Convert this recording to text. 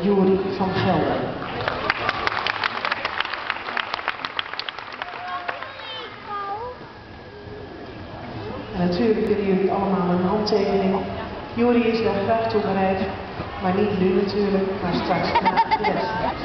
Juri van Gelder. En natuurlijk kunnen jullie allemaal een handtekening. Juri is daar graag toe bereid, maar niet nu natuurlijk, maar straks na de wedstrijd.